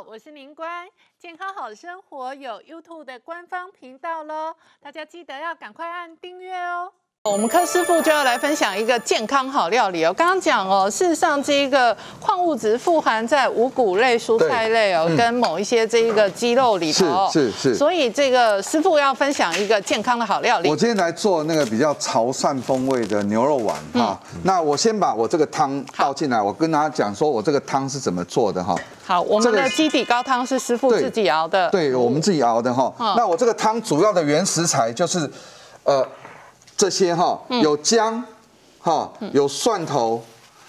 我是宁官，健康好生活有 YouTube 的官方频道喽，大家记得要赶快按订阅哦。我们柯师傅就要来分享一个健康好料理哦。刚刚讲哦，事实上这一个矿物质富含在五谷类、蔬菜类哦，跟某一些这一个鸡肉里头。是是是。所以这个师傅要分享一个健康的好料理。我今天来做那个比较潮汕风味的牛肉丸哈。那我先把我这个汤倒进来，我跟大家讲说我这个汤是怎么做的哈。好，我们的基底高汤是师傅自己熬的。对，我们自己熬的哈。那我这个汤主要的原食材就是呃。这些哈有姜，哈有蒜头，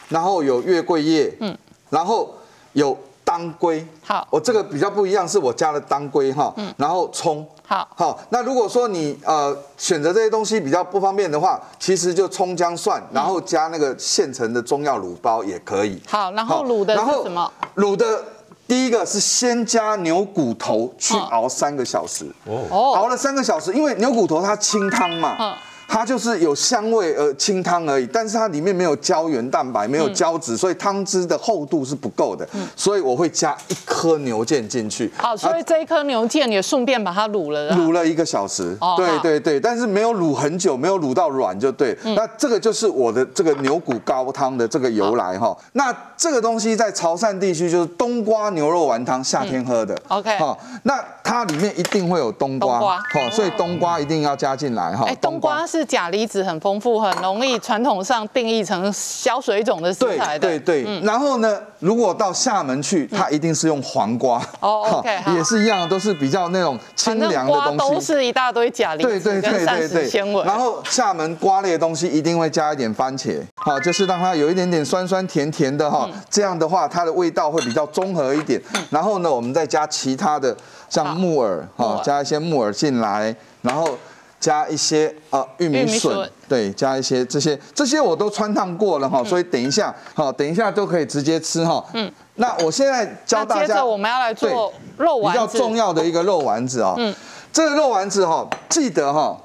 然后有月桂叶，嗯，然后有当归。好，我这个比较不一样，是我加了当归哈，嗯，然后葱。好，好，那如果说你呃选择这些东西比较不方便的话，其实就葱姜蒜，然后加那个现成的中药卤包也可以。好，然后卤的是什么？卤的第一个是先加牛骨头去熬三个小时。哦，熬了三个小时，因为牛骨头它清汤嘛。嗯。它就是有香味而清汤而已，但是它里面没有胶原蛋白，没有胶质，所以汤汁的厚度是不够的。所以我会加一颗牛腱进去。好，所以这一颗牛腱也顺便把它卤了。卤了一个小时。对对对，但是没有卤很久，没有卤到软就对。那这个就是我的这个牛骨高汤的这个由来哈。那这个东西在潮汕地区就是冬瓜牛肉丸汤，夏天喝的。OK。好，那它里面一定会有冬瓜。冬瓜。好，所以冬瓜一定要加进来哈。哎，冬瓜是。钾离子很丰富，很容易传统上定义成消水肿的食材的。对对对。然后呢，如果到厦门去，它一定是用黄瓜。哦，OK，也是一样，都是比较那种清凉的东西。都是一大堆钾离子跟膳食纤维。然后厦门瓜类的东西一定会加一点番茄，好，就是让它有一点点酸酸甜甜的哈。这样的话，它的味道会比较综合一点。然后呢，我们再加其他的，像木耳哈，加一些木耳进来，然后。加一些啊玉米笋，对，加一些这些这些我都穿烫过了哈，所以等一下好，等一下都可以直接吃哈。嗯，那我现在教大家，接着我们要来做肉丸子，比较重要的一个肉丸子啊。嗯，这个肉丸子哈，记得哈。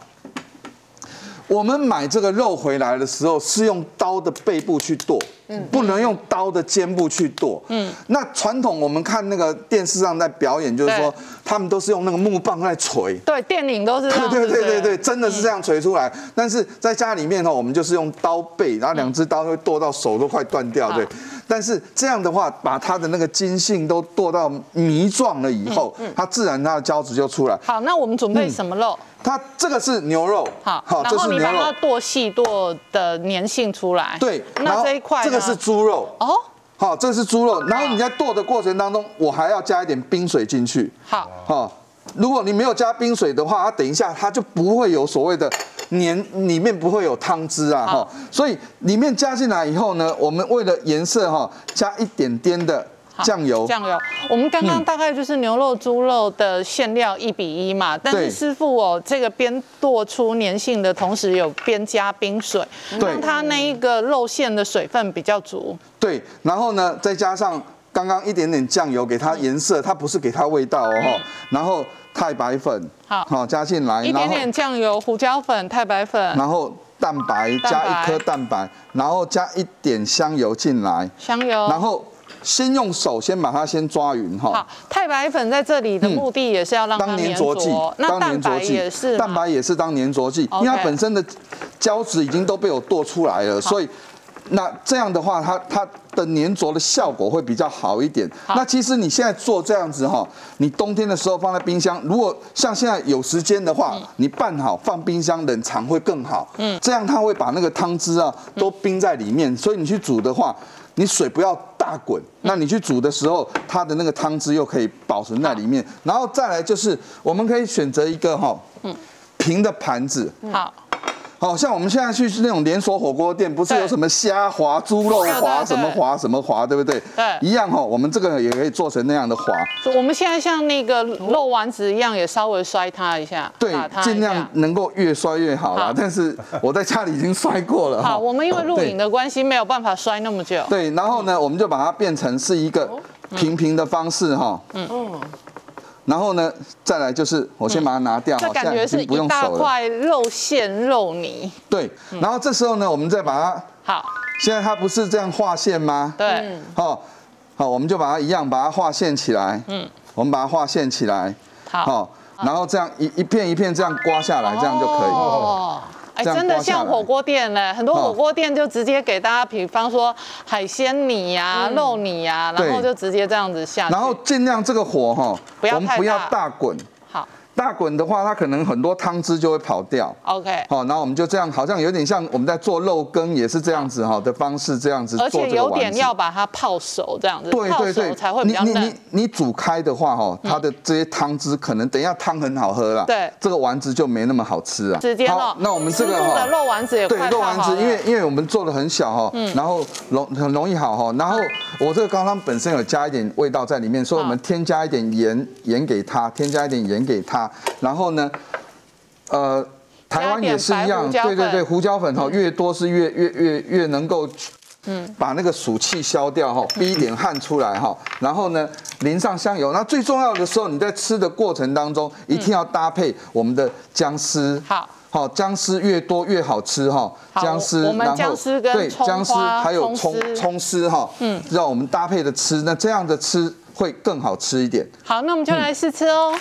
我们买这个肉回来的时候，是用刀的背部去剁，嗯，不能用刀的肩部去剁，嗯。那传统我们看那个电视上在表演，就是说他们都是用那个木棒在锤，对，电影都是，对对对对对，真的是这样锤出来。但是在家里面呢，我们就是用刀背，然后两只刀会剁到手都快断掉，对。但是这样的话，把它的那个筋性都剁到泥状了以后，它自然它的胶质就出来。好，那我们准备什么肉？它这个是牛肉。好，好，然后你把它剁细，剁的粘性出来。对，那这一块这个是猪肉。哦，好，这是猪肉。然后你在剁的过程当中，我还要加一点冰水进去。好，好，如果你没有加冰水的话，它等一下它就不会有所谓的。黏里面不会有汤汁啊，哈，所以里面加进来以后呢，我们为了颜色哈，加一点点的酱油。酱油，我们刚刚大概就是牛肉、猪肉的馅料一比一嘛，但是师傅哦，这个边剁出粘性的同时，有边加冰水，让它那一个肉馅的水分比较足。对，然后呢，再加上刚刚一点点酱油，给它颜色，它不是给它味道哦，然后。太白粉好，好加进来，一点点酱油、胡椒粉、太白粉，然后蛋白加一颗蛋白，然后加一点香油进来，香油，然后先用手先把它先抓匀哈。好，太白粉在这里的目的也是要让它粘着。剂，那蛋白也是，蛋白也是当粘着剂，因为它本身的胶质已经都被我剁出来了，所以。那这样的话，它它的粘着的效果会比较好一点。那其实你现在做这样子哈，你冬天的时候放在冰箱，如果像现在有时间的话，你拌好放冰箱冷藏会更好。嗯，这样它会把那个汤汁啊都冰在里面，所以你去煮的话，你水不要大滚。那你去煮的时候，它的那个汤汁又可以保存在里面。然后再来就是，我们可以选择一个哈，嗯平的盘子。好。好像我们现在去那种连锁火锅店，不是有什么虾滑、猪肉滑、什么滑、什么滑，对不对？对，一样哈。我们这个也可以做成那样的滑。我们现在像那个肉丸子一样，也稍微摔它一下。对，尽量能够越摔越好啦。但是我在家里已经摔过了。好，我们因为录影的关系，没有办法摔那么久。对，然后呢，我们就把它变成是一个平平的方式哈。嗯嗯。然后呢，再来就是我先把它拿掉，这感觉是一大块肉馅肉泥。对，然后这时候呢，我们再把它，好，现在它不是这样画线吗？对，好，好，我们就把它一样，把它画线起来。嗯，我们把它画线起来。好，然后这样一一片一片这样刮下来，这样就可以。哦，哎，真的像火锅店呢，很多火锅店就直接给大家，比方说海鲜泥呀、肉泥呀，然后就直接这样子下。然后尽量这个火哈，我们不要大。滚。大滚的话，它可能很多汤汁就会跑掉。OK，好，然后我们就这样，好像有点像我们在做肉羹，也是这样子哈的方式，这样子做而且有点要把它泡熟，这样子。对对对，才会比较嫩。你你你煮开的话哈，它的这些汤汁可能等一下汤很好喝了。对，这个丸子就没那么好吃啊。直接好，那我们这个哈，肉丸子也对肉丸子，因为因为我们做的很小哈，然后容很容易好哈。然后我这个高汤本身有加一点味道在里面，所以我们添加一点盐盐给它，添加一点盐给它，然后呢。呃，台湾也是一样，对对对，胡椒粉哈，越多是越越越越能够，嗯，把那个暑气消掉哈，逼一点汗出来哈，然后呢，淋上香油，那最重要的时候，你在吃的过程当中，一定要搭配我们的姜丝，好，好，姜丝越多越好吃哈，姜丝，我们姜丝跟对姜丝还有葱葱丝哈，嗯，让我们搭配着吃，那这样的吃会更好吃一点。好，那我们就来试吃哦。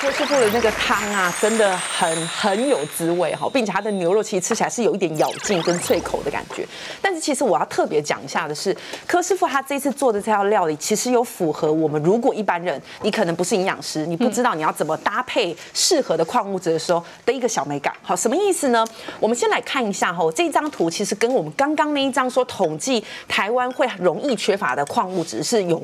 柯师傅的那个汤啊，真的很很有滋味哈，并且它的牛肉其实吃起来是有一点咬劲跟脆口的感觉。但是其实我要特别讲一下的是，柯师傅他这次做的这道料理，其实有符合我们如果一般人你可能不是营养师，你不知道你要怎么搭配适合的矿物质的时候的一个小美感。好，什么意思呢？我们先来看一下哈，这张图其实跟我们刚刚那一张说统计台湾会容易缺乏的矿物质是有